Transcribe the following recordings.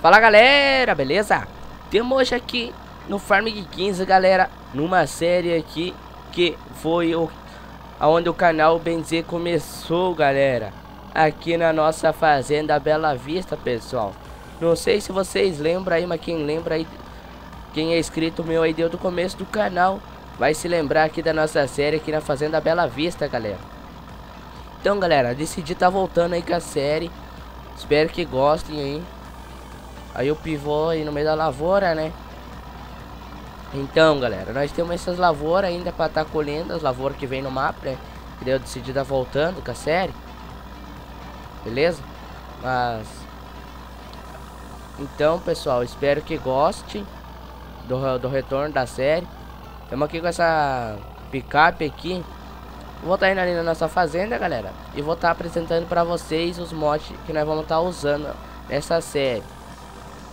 Fala galera, beleza? Temos hoje aqui no Farming 15, galera, numa série aqui que foi o aonde o canal Benzer começou, galera. Aqui na nossa fazenda Bela Vista, pessoal. Não sei se vocês lembram aí, mas quem lembra aí, quem é inscrito meu aí deu do começo do canal, vai se lembrar aqui da nossa série aqui na fazenda Bela Vista, galera. Então, galera, decidi tá voltando aí com a série. Espero que gostem aí. Aí o pivô aí no meio da lavoura, né? Então, galera, nós temos essas lavouras ainda para estar tá colhendo, as lavouras que vem no mapa, né? Que daí eu decidi tá voltando com a série. Beleza? Mas... Então, pessoal, espero que gostem do, do retorno da série. Estamos aqui com essa picape aqui. Vou estar tá indo ali na nossa fazenda, galera. E vou estar tá apresentando para vocês os mods que nós vamos estar tá usando nessa série.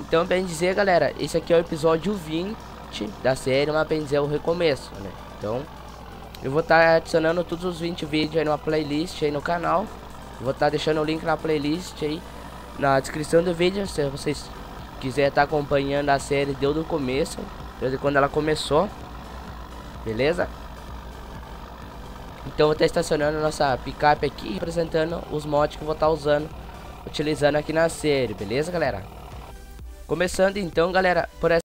Então, bem dizer, galera, esse aqui é o episódio 20 da série, mas bem dizer, é o recomeço, né? Então, eu vou estar tá adicionando todos os 20 vídeos aí numa playlist aí no canal. Vou estar tá deixando o link na playlist aí na descrição do vídeo, se vocês quiserem estar tá acompanhando a série desde o começo, desde quando ela começou. Beleza? Então vou estar estacionando nossa picape aqui, apresentando os mods que eu vou estar usando, utilizando aqui na série, beleza, galera? Começando então, galera, por essa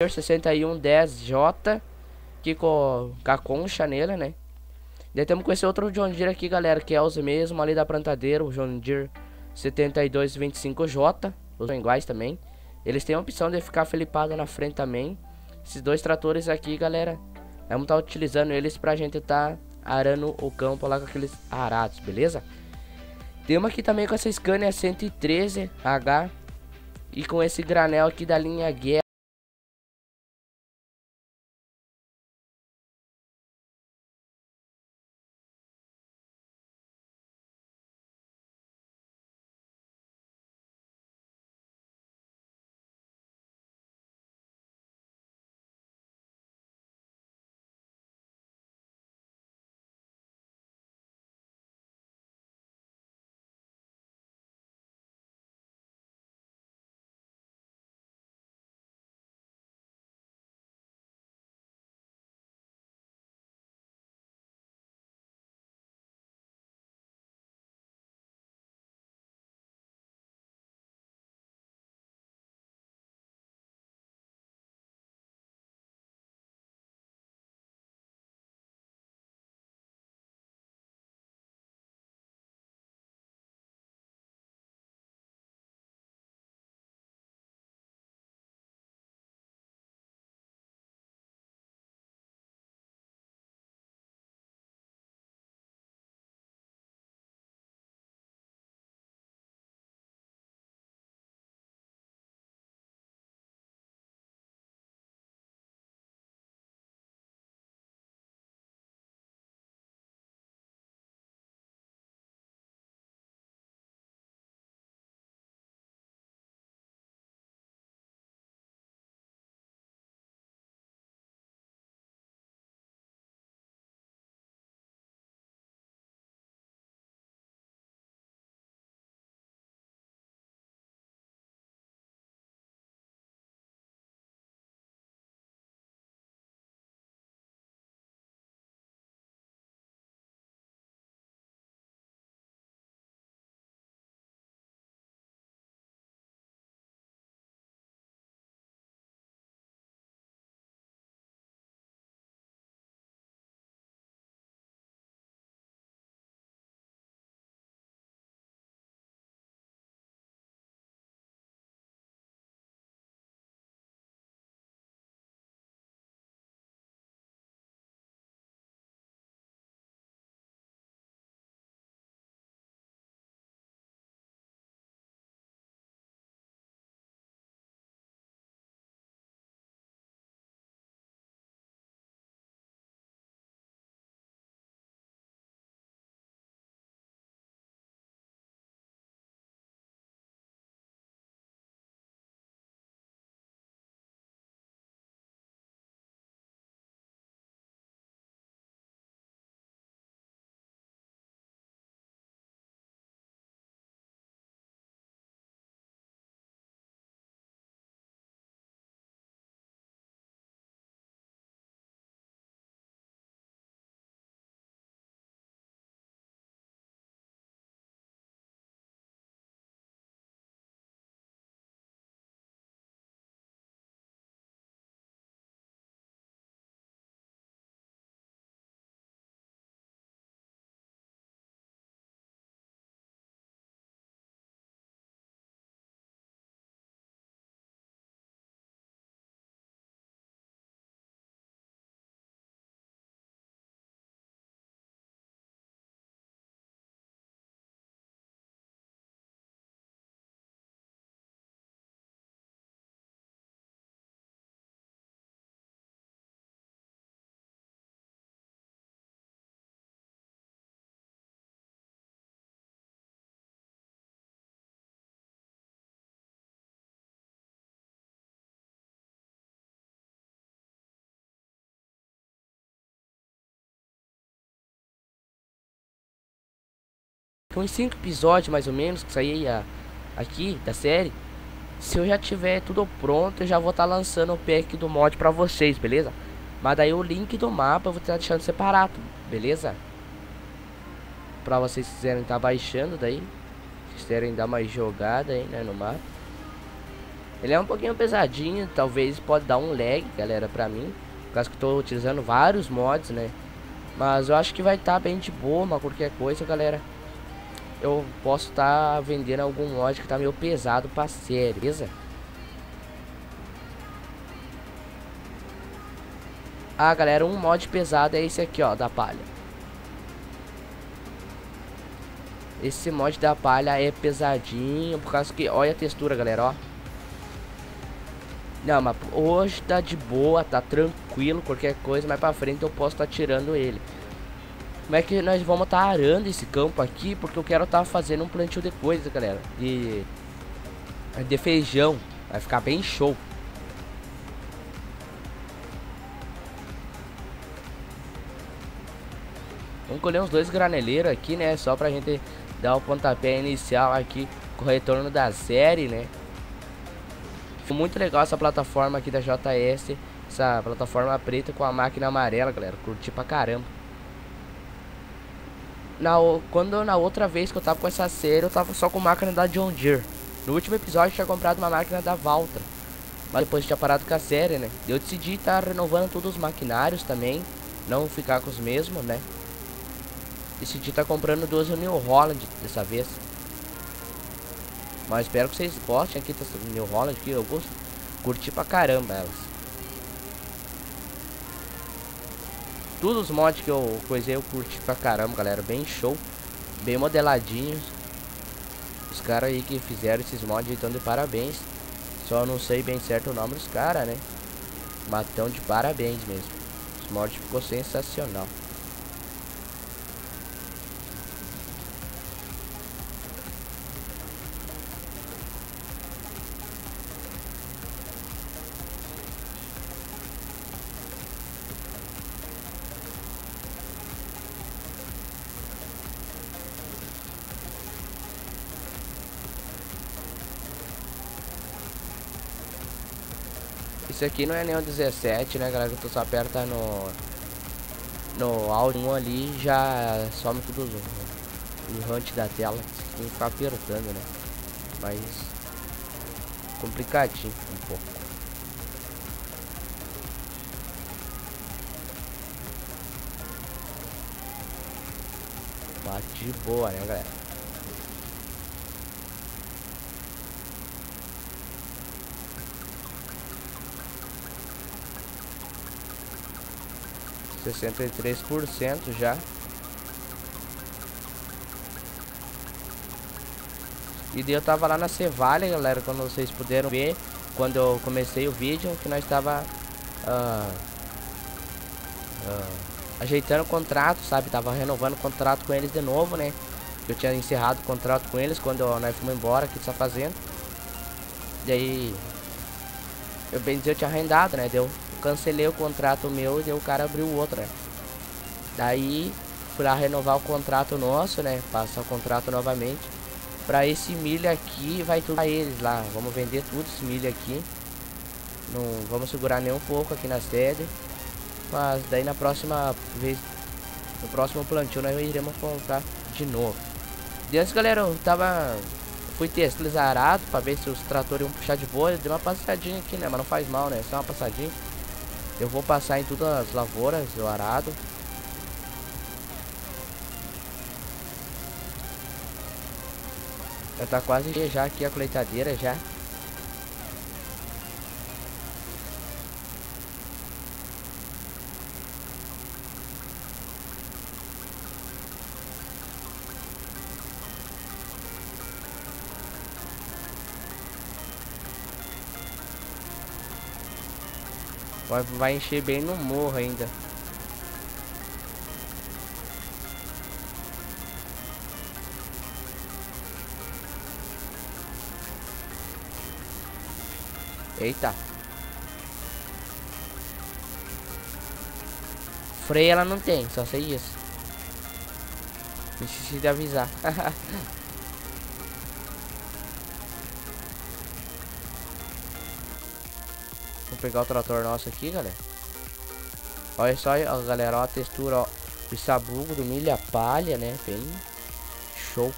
6110J aqui com, a concha nele, né? Daí temos com esse outro John Deere aqui, galera, que é os mesmos ali da plantadeira, o John Deere 7225J, os iguais também. Eles têm a opção de ficar felipado na frente também. Esses dois tratores aqui, galera, vamos estar tá utilizando eles pra gente estar tá arando o campo lá com aqueles arados, beleza? Temos aqui também com essa Scania 113H e com esse granel aqui da linha Guerra. Daqui uns 5 episódios mais ou menos, que sair a, aqui da série, se eu já tiver tudo pronto, eu já vou estar tá lançando o pack do mod pra vocês, beleza? Mas daí o link do mapa eu vou estar tá deixando separado, beleza? Pra vocês quiserem estar tá baixando daí, se quiserem dar uma jogada aí, né, no mapa. Ele é um pouquinho pesadinho, talvez pode dar um lag, galera, pra mim. Por causa que eu tô utilizando vários mods, né? Mas eu acho que vai estar tá bem de boa, mas qualquer coisa, galera. Eu posso estar tá vendendo algum mod que tá meio pesado pra série, beleza? Ah, galera, um mod pesado é esse aqui, ó, da palha. Esse mod da palha é pesadinho, por causa que... Olha a textura, galera, ó. Não, mas hoje tá de boa, tá tranquilo, qualquer coisa, mais pra frente eu posso estar tá tirando ele. Como é que nós vamos estar tá arando esse campo aqui, porque eu quero estar tá fazendo um plantio depois, galera, de, de feijão, vai ficar bem show. Vamos colher uns dois graneleiros aqui, né, só pra gente dar o pontapé inicial aqui com o retorno da série, né. Muito legal essa plataforma aqui da JS. Essa plataforma preta com a máquina amarela, galera. Curti pra caramba. Na, quando na outra vez que eu tava com essa série, eu tava só com máquina da John Deere. No último episódio eu tinha comprado uma máquina da Valtra. Mas depois tinha parado com a série, né? Eu decidi estar tá renovando todos os maquinários também. Não ficar com os mesmos, né? Decidi estar tá comprando duas New Holland dessa vez. Mas espero que vocês gostem aqui dessa New Holland que eu gosto. Curti pra caramba elas. Todos os mods que eu coisei eu curti pra caramba, galera. Bem show. Bem modeladinhos. Os caras aí que fizeram esses mods estão de parabéns. Só não sei bem certo o nome dos caras, né? Mas tão de parabéns mesmo. Os mods ficou sensacional. Esse aqui não é nem o 17, né, galera? Tu só aperta no... No áudio ali já some tudo o hunt da tela. Tem que ficar apertando, né? Mas... Complicadinho um pouco. Bate de boa, né, galera? 63% já. E daí eu tava lá na Cevalha, galera, quando vocês puderam ver, quando eu comecei o vídeo, que nós tava uh, uh, ajeitando o contrato, sabe? Tava renovando o contrato com eles de novo, né? Eu tinha encerrado o contrato com eles quando nós fomos embora aqui dessa fazenda. E aí, eu bem dizer, eu tinha arrendado, né? Deu cancelei o contrato meu e o cara abriu outro, né? Daí fui lá renovar o contrato nosso, né? Passar o contrato novamente. Pra esse milho aqui vai tudo pra eles lá. Vamos vender tudo esse milho aqui. Não vamos segurar nem um pouco aqui na sede. Mas daí na próxima vez, no próximo plantio nós iremos comprar de novo. Antes galera, eu tava Fui testar eles arados pra ver se os tratores iam puxar de boa. Deu uma passadinha aqui, né? Mas não faz mal, né? Só uma passadinha. Eu vou passar em todas as lavouras do arado. Já tá quase já aqui a colheitadeira já. Vai, encher bem no morro ainda. Eita. Freio ela não tem, só sei isso. Me esqueci de avisar. Vamos pegar o trator nosso aqui, galera. Olha só, ó, galera, ó, a textura, ó, do sabugo, do milho, a palha, né? Bem show.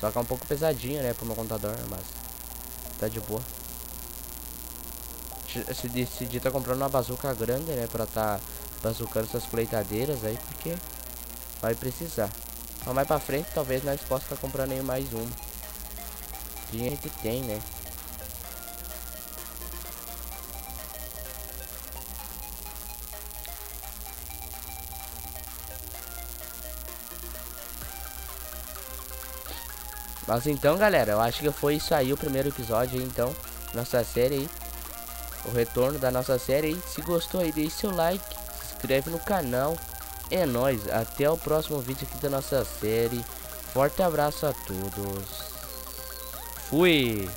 Só que é um pouco pesadinho, né, pro meu contador, mas tá de boa. Se decidir tá comprando uma bazuca grande, né, pra tá bazucando essas colheitadeiras aí, porque vai precisar. Mas mais pra frente, talvez nós possa estar tá comprando aí mais um. Dinheiro que tem, né. Mas então, galera, eu acho que foi isso aí o primeiro episódio então, nossa série aí. O retorno da nossa série aí. Se gostou aí, deixe seu like, se inscreve no canal. É nóis, até o próximo vídeo aqui da nossa série. Forte abraço a todos. Fui!